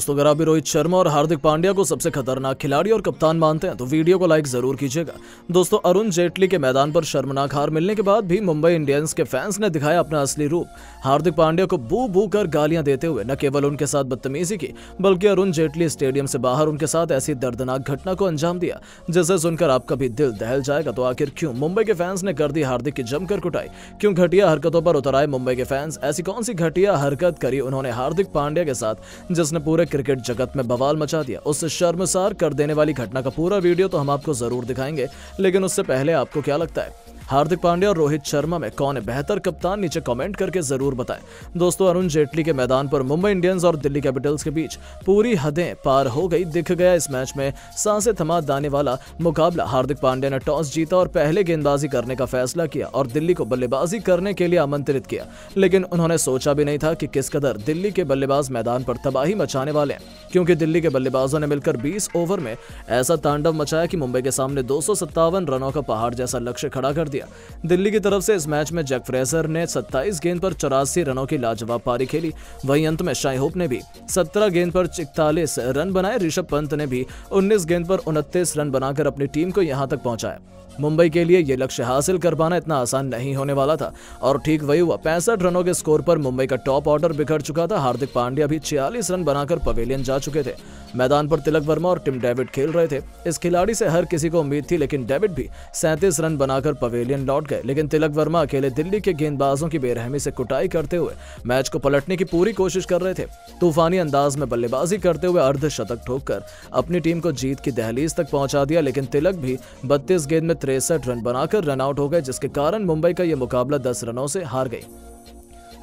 दोस्तों, अगर आप भी रोहित शर्मा और हार्दिक पांड्या को सबसे खतरनाक खिलाड़ी और कप्तान मानते हैं तो वीडियो को लाइक ज़रूर कीजिएगा। दोस्तों, अरुण जेटली के मैदान पर शर्मनाक हार मिलने के बाद भी मुंबई इंडियंस के फैंस ने दिखाया अपना असली रूप। हार्दिक पांड्या को बू बू कर गालियाँ देते हुए न केवल उनके साथ बदतमीजी की, बल्कि अरुण जेटली स्टेडियम से बाहर उनके साथ ऐसी दर्दनाक घटना को अंजाम दिया, जिसे सुनकर आपका भी दिल दहल जाएगा। तो आखिर क्यों मुंबई के फैंस ने कर दी हार्दिक की जमकर कुटाई? क्यों घटिया हरकतों पर उतर आए मुंबई के फैंस? ऐसी कौन सी घटिया हरकत करी उन्होंने हार्दिक पांड्या के साथ, जिसने पूरे क्रिकेट जगत में बवाल मचा दिया। उससे शर्मसार कर देने वाली घटना का पूरा वीडियो तो हम आपको ज़रूर दिखाएँगे, लेकिन उससे पहले आपको क्या लगता है? हार्दिक पांड्या और रोहित शर्मा में कौन है बेहतर कप्तान, नीचे कमेंट करके ज़रूर बताएँ। दोस्तों, अरुण जेटली के मैदान पर मुंबई इंडियंस और दिल्ली कैपिटल्स के बीच पूरी हदें पार हो गई, दिख गया इस मैच में साँसें थमा दाने वाला मुकाबला। हार्दिक पांड्या ने टॉस जीता और पहले गेंदबाजी करने का फैसला किया और दिल्ली को बल्लेबाजी करने के लिए आमंत्रित किया। लेकिन उन्होंने सोचा भी नहीं था कि किस कदर दिल्ली के बल्लेबाज मैदान पर तबाही मचाने वाले हैं, क्योंकि दिल्ली के बल्लेबाजों ने मिलकर 20 ओवर में ऐसा तांडव मचाया कि मुंबई के सामने दो सौ सत्तावन रनों का पहाड़ जैसा लक्ष्य खड़ा कर दिया। दिया दिल्ली की तरफ़ से इस मैच में जैक फ्रेजर ने 27 गेंद पर चौरासी रनों की लाजवाब पारी खेली। वहीं अंत में शाही होप ने भी 17 गेंद पर इकतालीस रन बनाए। ऋषभ पंत ने भी 19 गेंद पर उनतीस रन बनाकर अपनी टीम को यहाँ तक पहुँचाया। मुंबई के लिए यह लक्ष्य हासिल कर पाना इतना आसान नहीं होने वाला था। और ठीक वही हुआ, पैंसठ रनों के स्कोर पर मुंबई का टॉप ऑर्डर बिखर चुका था। हार्दिक पांड्या भी छियालीस रन बनाकर पवेलियन जा चुके थे। मैदान पर तिलक वर्मा और टिम डेविड खेल रहे थे। इस खिलाड़ी से हर किसी को उम्मीद थी, लेकिन डेविड भी सैंतीस रन बनाकर पवेलियन लौट गए। लेकिन तिलक वर्मा अकेले दिल्ली के गेंदबाजों की बेरहमी से कुटाई करते हुए मैच को पलटने की पूरी कोशिश कर रहे थे। तूफानी अंदाज में बल्लेबाजी करते हुए अर्धशतक ठोककर अपनी टीम को जीत की दहलीज तक पहुँचा दिया, लेकिन तिलक भी बत्तीस गेंद में तिरसठ रन बनाकर रनआउट हो गए, जिसके कारण मुंबई का यह मुकाबला दस रनों से हार गई।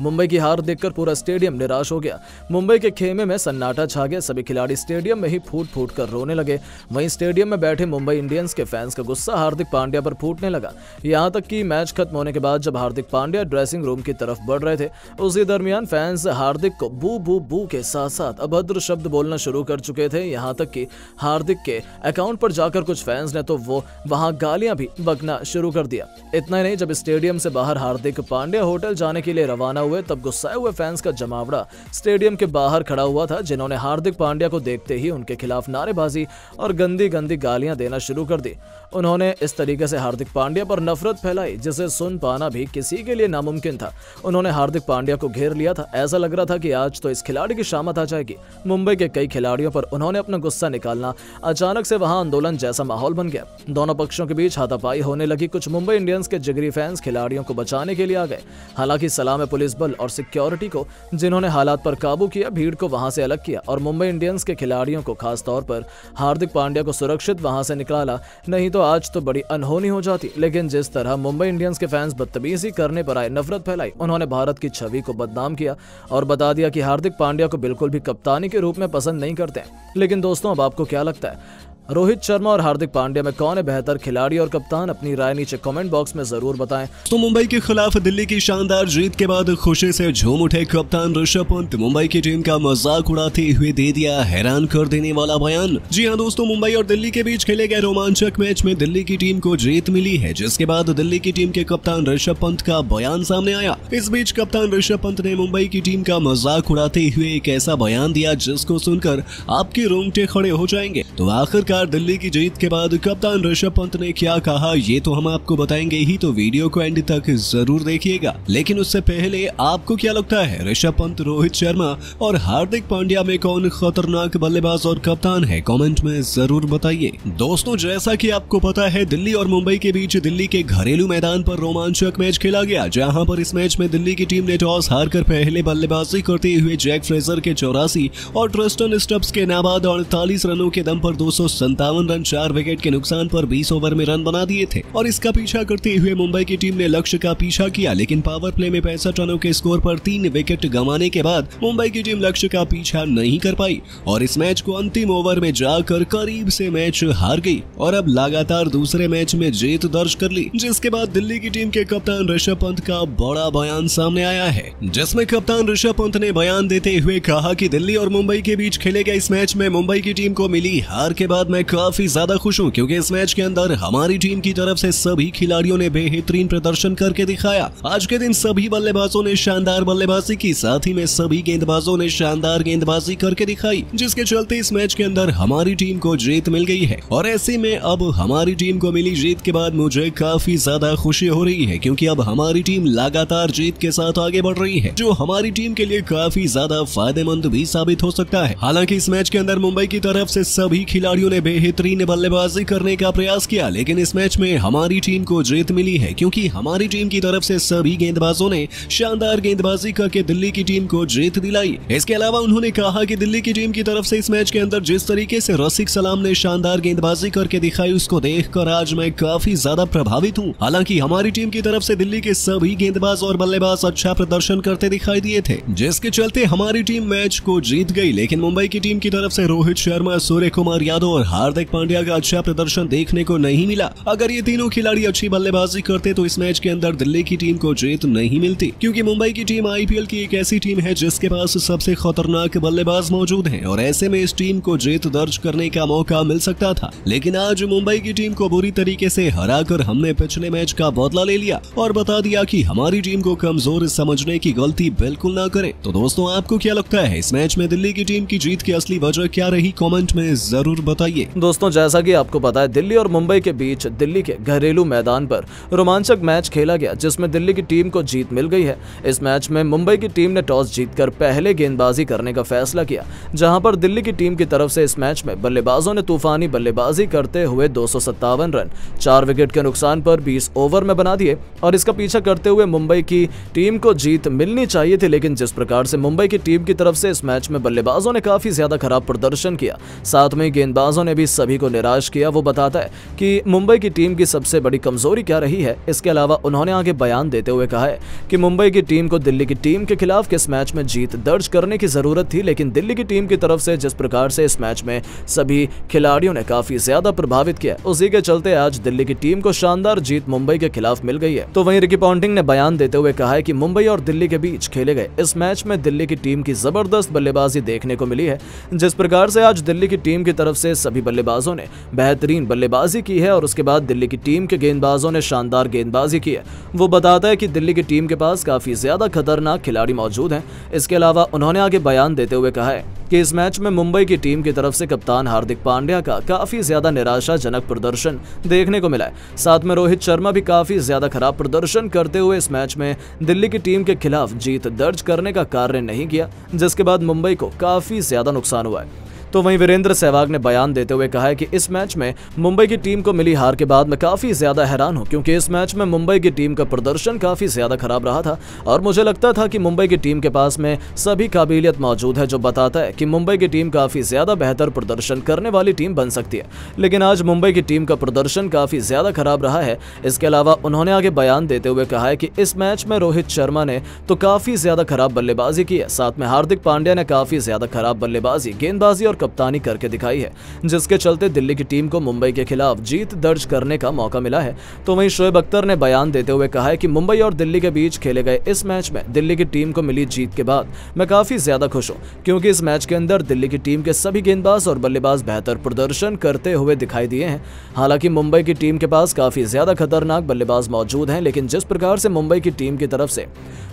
मुंबई की हार देखकर पूरा स्टेडियम निराश हो गया। मुंबई के खेमे में सन्नाटा छा गया। सभी खिलाड़ी स्टेडियम में ही फूट फूट कर रोने लगे। वहीं स्टेडियम में बैठे मुंबई इंडियंस के फैंस का गुस्सा हार्दिक पांड्या पर फूटने लगा। यहाँ तक कि मैच खत्म होने के बाद जब हार्दिक पांड्या ड्रेसिंग रूम की तरफ़ बढ़ रहे थे, उसी दरमियान फैंस हार्दिक को बू बू बू के साथ साथ अभद्र शब्द बोलना शुरू कर चुके थे। यहाँ तक कि हार्दिक के अकाउंट पर जाकर कुछ फैंस ने तो वो वहाँ गालियाँ भी बकना शुरू कर दिया। इतना ही नहीं, जब स्टेडियम से बाहर हार्दिक पांड्या होटल जाने के लिए रवाना हुए, तब गुस्साए हुए फैंस का जमावड़ा। स्टेडियम के बाहर खड़ा हुआ था, जिन्होंने हार्दिक पांड्या को देखते ही उनके खिलाफ नारेबाजी और गंदी गंदी गालियाँ देना शुरू कर दी। उन्होंने इस तरीके से हार्दिक पांड्या पर नफरत फैलाई, जिसे सुन पाना भी किसी के लिए नामुमकिन था। उन्होंने हार्दिक पांड्या को घेर लिया था। ऐसा लग रहा था कि आज तो इस खिलाड़ी की शामत आ जाएगी। मुंबई के कई खिलाड़ियों पर उन्होंने अपना गुस्सा निकालना, अचानक से वहाँ आंदोलन जैसा माहौल बन गया। दोनों पक्षों के बीच हाथापाई होने लगी। कुछ मुंबई इंडियंस के जिगरी फैंस खिलाड़ियों को बचाने के लिए आ गए। हालाँकि सलाम पुलिस बल और सिक्योरिटी को, जिन्होंने हालात पर काबू किया, भीड़ को वहाँ से अलग किया और मुंबई इंडियंस के खिलाड़ियों को खासतौर पर हार्दिक पांड्या को सुरक्षित वहाँ से निकाला, नहीं तो आज तो बड़ी अनहोनी हो जाती, लेकिन जिस तरह मुंबई इंडियंस के फैंस बदतमीजी करने पर आए, नफरत फैलाई, उन्होंने भारत की छवि को बदनाम किया और बता दिया कि हार्दिक पांड्या को बिल्कुल भी कप्तानी के रूप में पसंद नहीं करते लेकिन दोस्तों, अब आपको क्या लगता है? रोहित शर्मा और हार्दिक पांड्या में कौन है बेहतर खिलाड़ी और कप्तान, अपनी राय नीचे कमेंट बॉक्स में ज़रूर बताएँ। तो मुंबई के खिलाफ दिल्ली की शानदार जीत के बाद खुशी से झूम उठे कप्तान ऋषभ पंत। मुंबई की टीम का मज़ाक उड़ाते हुए दे दिया हैरान कर देने वाला बयान। जी हाँ दोस्तों, मुंबई और दिल्ली के बीच खेले गए रोमांचक मैच में दिल्ली की टीम को जीत मिली है, जिसके बाद दिल्ली की टीम के कप्तान ऋषभ पंत का बयान सामने आया। इस बीच कप्तान ऋषभ पंत ने मुंबई की टीम का मज़ाक उड़ाते हुए एक ऐसा बयान दिया, जिसको सुनकर आपके रोंगटे खड़े हो जाएँगे। तो आखिरकार दिल्ली की जीत के बाद कप्तान ऋषभ पंत ने क्या कहा, ये तो हम आपको बताएँगे ही तो वीडियो को एंड तक ज़रूर देखिएगा। लेकिन उससे पहले आपको क्या लगता है, ऋषभ पंत, रोहित शर्मा और हार्दिक पांड्या में कौन खतरनाक बल्लेबाज और कप्तान है, कमेंट में ज़रूर बताइए। दोस्तों, जैसा कि आपको पता है, दिल्ली और मुंबई के बीच दिल्ली के घरेलू मैदान पर रोमांचक मैच खेला गया, जहाँ पर इस मैच में दिल्ली की टीम ने टॉस हारकर पहले बल्लेबाजी करते हुए जैक फ्रेजर के चौरासी और ट्रस्टन स्टब्स के नाबाद अड़तालीस रनों के दम पर दो रन, चार विकेट के नुकसान पर 20 ओवर में रन बना दिए थे और इसका पीछा करते हुए मुंबई की टीम ने लक्ष्य का पीछा किया, लेकिन पावर प्ले में पैंसठ रनों के स्कोर पर तीन विकेट गंवाने के बाद मुंबई की टीम लक्ष्य का पीछा नहीं कर पाई और इस मैच को अंतिम ओवर में जाकर करीब से मैच हार गई और अब लगातार दूसरे मैच में जीत दर्ज कर ली, जिसके बाद दिल्ली की टीम के कप्तान ऋषभ पंत का बड़ा बयान सामने आया है। जिसमें कप्तान ऋषभ पंत ने बयान देते हुए कहा कि दिल्ली और मुंबई के बीच खेले गए इस मैच में मुंबई की टीम को मिली हार के बाद मैं काफ़ी ज़्यादा खुश हूँ क्योंकि इस मैच के अंदर हमारी टीम की तरफ़ से सभी खिलाड़ियों ने बेहतरीन प्रदर्शन करके दिखाया। आज के दिन सभी बल्लेबाजों ने शानदार बल्लेबाजी की, साथ ही में सभी गेंदबाजों ने शानदार गेंदबाजी करके दिखाई, जिसके चलते इस मैच के अंदर हमारी टीम को जीत मिल गई है। और ऐसे में अब हमारी टीम को मिली जीत के बाद मुझे काफ़ी ज़्यादा खुशी हो रही है, क्योंकि अब हमारी टीम लगातार जीत के साथ आगे बढ़ रही है, जो हमारी टीम के लिए काफ़ी ज़्यादा फ़ायदेमंद भी साबित हो सकता है। हालाँकि इस मैच के अंदर मुंबई की तरफ़ से सभी खिलाड़ियों ने बेहतरीन बल्लेबाजी करने का प्रयास किया, लेकिन इस मैच में हमारी टीम को जीत मिली है, क्योंकि हमारी टीम की तरफ़ से सभी गेंदबाजों ने शानदार गेंदबाजी करके दिल्ली की टीम को जीत दिलाई। इसके अलावा उन्होंने कहा कि दिल्ली की टीम की तरफ़ से इस मैच के अंदर जिस तरीके से रसिक सलाम ने शानदार गेंदबाजी करके दिखाई, उसको देखकर आज मैं काफ़ी ज़्यादा प्रभावित हूँ। हालाँकि हमारी टीम की तरफ़ से दिल्ली के सभी गेंदबाज और बल्लेबाज अच्छा प्रदर्शन करते दिखाई दिए थे, जिसके चलते हमारी टीम मैच को जीत गई, लेकिन मुंबई की टीम की तरफ़ से रोहित शर्मा, सूर्य कुमार यादव और हार्दिक पांड्या का अच्छा प्रदर्शन देखने को नहीं मिला। अगर ये तीनों खिलाड़ी अच्छी बल्लेबाजी करते तो इस मैच के अंदर दिल्ली की टीम को जीत नहीं मिलती, क्योंकि मुंबई की टीम आईपीएल की एक ऐसी टीम है, जिसके पास सबसे खतरनाक बल्लेबाज मौजूद हैं, और ऐसे में इस टीम को जीत दर्ज करने का मौका मिल सकता था। लेकिन आज मुंबई की टीम को बुरी तरीके से हराकर हमने पिछले मैच का बदला ले लिया, और बता दिया कि हमारी टीम को कमज़ोर समझने की गलती बिल्कुल ना करें। तो दोस्तों, आपको क्या लगता है, इस मैच में दिल्ली की टीम की जीत की असली वजह क्या रही? कॉमेंट में ज़रूर बताइए। दोस्तों, जैसा कि आपको पता है, दिल्ली और मुंबई के बीच दिल्ली के घरेलू मैदान पर रोमांचक मैच खेला गया, जिसमें दिल्ली की टीम को जीत मिल गई है। इस मैच में मुंबई की टीम ने टॉस जीतकर पहले गेंदबाजी करने का फैसला किया, जहाँ पर दिल्ली की टीम की तरफ़ से इस मैच में बल्लेबाजों ने तूफानी बल्लेबाजी करते हुए दो सौ सत्तावन रन, चार विकेट के नुकसान पर 20 ओवर में बना दिए और इसका पीछा करते हुए मुंबई की टीम को जीत मिलनी चाहिए थी, लेकिन जिस प्रकार से मुंबई की टीम की तरफ़ से इस मैच में बल्लेबाजों ने काफ़ी ज़्यादा खराब प्रदर्शन किया, साथ में गेंदबाजों ने भी सभी को निराश किया। वो बताता है कि मुंबई की टीम की सबसे बड़ी कमज़ोरी क्या रही है? इसके अलावा उन्होंने आगे बयान देते हुए कहा है कि मुंबई की टीम को दिल्ली की टीम के खिलाफ किस मैच में जीत दर्ज करने की ज़रूरत थी, लेकिन दिल्ली की टीम की तरफ़ से जिस प्रकार से इस मैच में सभी खिलाड़ियों ने काफ़ी ज़्यादा प्रभावित किया। उसी के चलते आज दिल्ली की टीम को शानदार जीत मुंबई के खिलाफ मिल गई है। तो वहीं रिकी पॉन्टिंग ने बयान देते हुए कहा है कि मुंबई और दिल्ली के बीच खेले गए इस मैच में दिल्ली की टीम की ज़बरदस्त बल्लेबाजी देखने को मिली है, जिस प्रकार से आज दिल्ली की टीम की तरफ़ से सभी बल्लेबाजों ने। बेहतरीन बल्लेबाजी की है और उसके बाद दिल्ली की टीम के गेंदबाजों ने शानदार गेंदबाजी की है। वो बताता है कि दिल्ली की टीम के पास काफ़ी ज़्यादा खतरनाक खिलाड़ी मौजूद हैं। इसके अलावा उन्होंने आगे बयान देते हुए कहा है कि इस मैच में मुंबई की टीम की तरफ़ से कप्तान हार्दिक पांड्या का काफ़ी ज़्यादा निराशाजनक प्रदर्शन देखने को मिला है। साथ में रोहित शर्मा भी काफ़ी ज़्यादा खराब प्रदर्शन करते हुए इस मैच में दिल्ली की टीम के खिलाफ जीत दर्ज करने का कार्य नहीं किया, जिसके बाद मुंबई को काफ़ी ज़्यादा नुकसान हुआ है। तो वहीं वीरेंद्र सहवाग ने बयान देते हुए कहा है कि इस मैच में मुंबई की टीम को मिली हार के बाद मैं काफ़ी ज़्यादा हैरान हूँ, क्योंकि इस मैच में मुंबई की टीम का प्रदर्शन काफ़ी ज़्यादा खराब रहा था, और मुझे लगता था कि मुंबई की टीम के पास में सभी काबिलियत मौजूद है जो बताता है कि मुंबई की टीम काफ़ी ज़्यादा बेहतर प्रदर्शन करने वाली टीम बन सकती है। लेकिन आज मुंबई की टीम का प्रदर्शन काफ़ी ज़्यादा खराब रहा है। इसके अलावा उन्होंने आगे बयान देते हुए कहा है कि इस मैच में रोहित शर्मा ने तो काफ़ी ज़्यादा खराब बल्लेबाजी की है, साथ में हार्दिक पांड्या ने काफ़ी ज़्यादा खराब बल्लेबाजी, गेंदबाजी और कप्तानी करके दिखाई है, जिसके चलते दिल्ली की टीम को मुंबई के खिलाफ जीत दर्ज करने का मौका मिला है। तो वहीं शोएब अख्तर ने बयान देते हुए कहा है कि मुंबई और दिल्ली के बीच खेले गए इस मैच में दिल्ली की टीम को मिली जीत के बाद मैं काफ़ी ज़्यादा खुश हूँ, क्योंकि इस मैच के अंदर दिल्ली की टीम के सभी गेंदबाज और बल्लेबाज बेहतर प्रदर्शन करते हुए दिखाई दिए हैं। हालाँकि मुंबई की टीम के पास काफ़ी ज़्यादा खतरनाक बल्लेबाज मौजूद हैं, लेकिन जिस प्रकार से मुंबई की टीम की तरफ़ से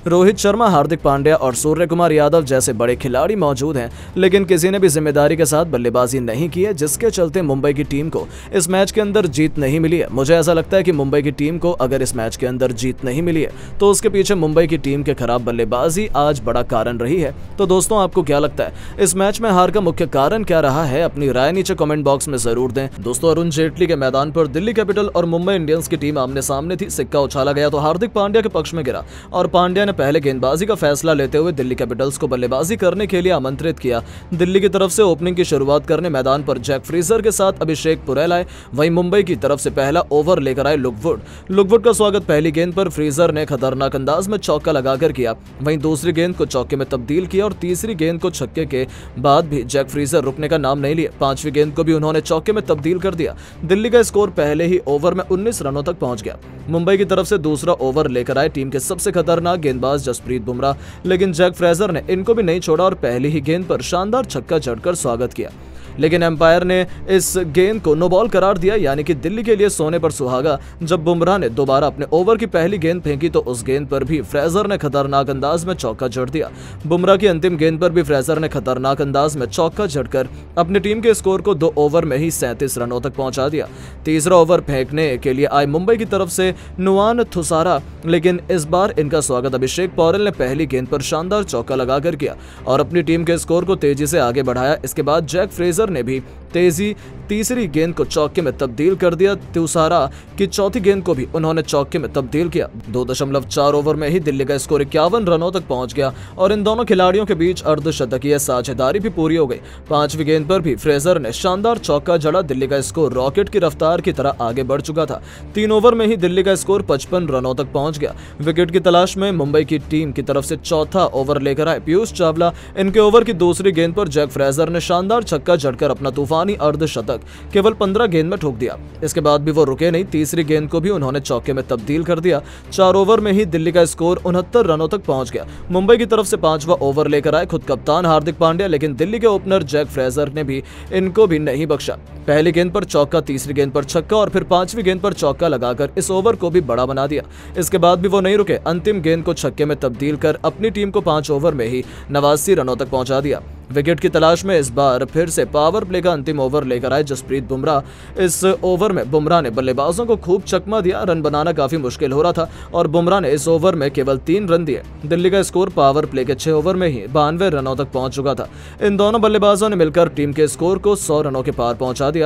रोहित शर्मा, हार्दिक पांड्या और सूर्य कुमार यादव जैसे बड़े खिलाड़ी मौजूद हैं, लेकिन किसी ने भी ज़िम्मेदारी के साथ बल्लेबाजी नहीं की है, जिसके चलते मुंबई की टीम को इस मैच के अंदर जीत नहीं मिली है। मुझे ऐसा लगता है कि मुंबई की टीम को अगर इस मैच के अंदर जीत नहीं मिली है तो उसके पीछे मुंबई की टीम के खराब बल्लेबाजी आज बड़ा कारण रही है। तो दोस्तों, आपको क्या लगता है, इस मैच में हार का मुख्य कारण क्या रहा है? अपनी राय नीचे कमेंट बॉक्स में ज़रूर दें। दोस्तों, अरुण जेटली के मैदान पर दिल्ली कैपिटल और मुंबई इंडियंस की टीम आमने सामने थी। सिक्का उछाला गया तो हार्दिक पांड्या के पक्ष में गिरा और पांड्या ने पहले गेंदबाजी का फैसला लेते हुए दिल्ली कैपिटल्स को बल्लेबाजी करने के लिए आमंत्रित किया। दिल्ली की तरफ़ से ओपनिंग की शुरुआत करने मैदान पर जैक फ्रीजर के साथ अभिषेक पुरेल आए। वहीं मुंबई की तरफ़ से पहला ओवर लेकर आए लुकवुड। लुकवुड का स्वागत पहली गेंद पर फ्रीजर ने खतरनाक अंदाज में चौका लगाकर किया। वहीं दूसरी गेंद को चौके में तब्दील किया और तीसरी गेंद को छक्के के बाद भी जैक फ्रीजर रुकने का नाम नहीं लिया पांचवी गेंद को भी उन्होंने चौके में तब्दील कर दिया। दिल्ली का स्कोर पहले ही ओवर में उन्नीस रनों तक पहुँच गया। मुंबई की तरफ़ से दूसरा ओवर लेकर आए टीम के सबसे खतरनाक गेंदबाज जसप्रीत बुमराह। लेकिन जैक फ्रेजर ने इनको भी नहीं छोड़ा और पहली ही गेंद पर शानदार छक्का चढ़कर स्वागत किया। लेकिन एम्पायर ने इस गेंद को नोबॉल करार दिया, यानी कि दिल्ली के लिए सोने पर सुहागा। जब बुमराह ने दोबारा अपने ओवर की पहली गेंद फेंकी तो उस गेंद पर भी फ्रेजर ने खतरनाक अंदाज में चौका जड़ दिया। बुमराह की अंतिम गेंद पर भी फ्रेजर ने खतरनाक अंदाज में चौका जड़कर अपनी टीम के स्कोर को दो ओवर में ही सैंतीस रनों तक पहुँचा दिया। तीसरा ओवर फेंकने के लिए आए मुंबई की तरफ़ से नुआन थुसारा, लेकिन इस बार इनका स्वागत अभिषेक पौरल ने पहली गेंद पर शानदार चौका लगाकर किया और अपनी टीम के स्कोर को तेज़ी से आगे बढ़ाया। इसके बाद जैक फ्रेजर ने भी तेज़ी तीसरी गेंद को चौके में तब्दील कर दिया तुसारा की चौथी गेंद को भी उन्होंने चौके में तब्दील किया। दो दशमलव चार ओवर में ही दिल्ली का स्कोर इक्यावन रनों तक पहुँच गया और इन दोनों खिलाड़ियों के बीच अर्धशतकीय साझेदारी भी पूरी हो गई। पांचवी गेंद पर भी फ्रेजर ने शानदार चौका जड़ा। दिल्ली का स्कोर रॉकेट की रफ्तार की तरह आगे बढ़ चुका था। तीन ओवर में ही दिल्ली का स्कोर पचपन रनों तक पहुँच गया। विकेट की तलाश में मुंबई की टीम की तरफ़ से चौथा ओवर लेकर आए पीयूष चावला। इनके ओवर की दूसरी गेंद पर जैक फ्रेजर ने शानदार छक्का जड़कर अपना तूफानी अर्धशतक केवल पंद्रह गेंद में ठोक दिया। इसके बाद भी वो रुके नहीं। तीसरी गेंद को भी उन्होंने चौके में तब्दील कर दिया। चार ओवर में ही दिल्ली का स्कोर उनहत्तर रनों तक पहुँच गया। मुंबई की तरफ़ से पांचवा ओवर लेकर आए खुद कप्तान हार्दिक पांड्या, लेकिन दिल्ली के ओपनर जैक फ्रेजर ने भी इनको भी नहीं बख्शा। पहली गेंद पर चौका, तीसरी गेंद पर छक्का और फिर पांचवी गेंद पर चौका लगाकर इस ओवर को भी बड़ा बना दिया। इसके बाद भी वो नहीं रुके। अंतिम गेंद को छक्के में तब्दील कर अपनी टीम को पाँच ओवर में ही नवासी रनों तक पहुँचा दिया। विकेट की तलाश में इस बार फिर से पावर प्ले का अंतिम ओवर लेकर आए जसप्रीत बुमराह। इस ओवर में बुमराह ने बल्लेबाजों को खूब चकमा दिया, रन बनाना काफ़ी मुश्किल हो रहा था और बुमराह ने इस ओवर में केवल तीन रन दिए। दिल्ली का स्कोर पावर प्ले के छह ओवर में ही बानवे रनों तक पहुँच चुका था। इन दोनों बल्लेबाजों ने मिलकर टीम के स्कोर को सौ रनों के पार पहुँचा दिया।